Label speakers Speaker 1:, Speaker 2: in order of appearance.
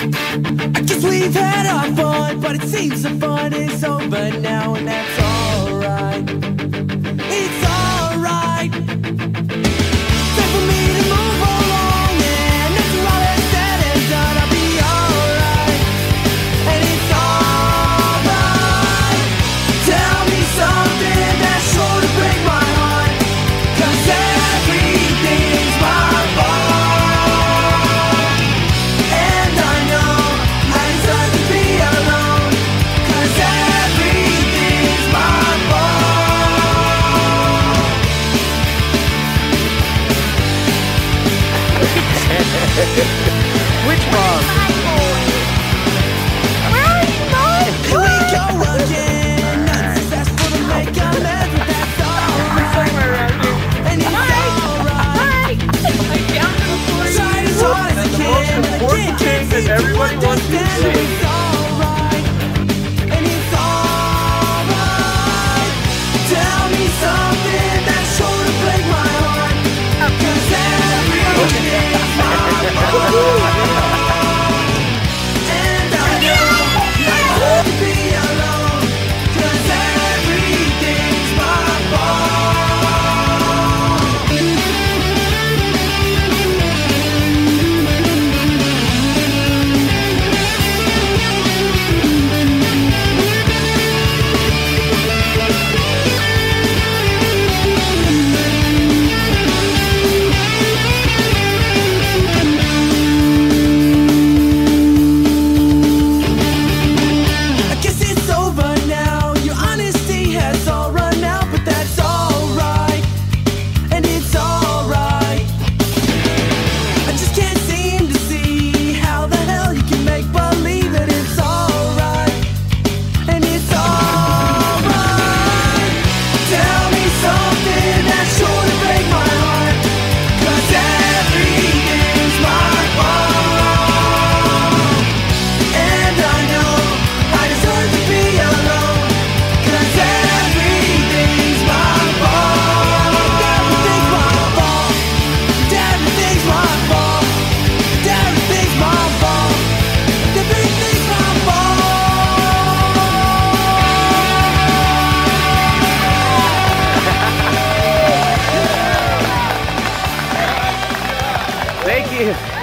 Speaker 1: I guess we've had our fun, but it seems the fun is over now, and that's Which one?
Speaker 2: Thank you.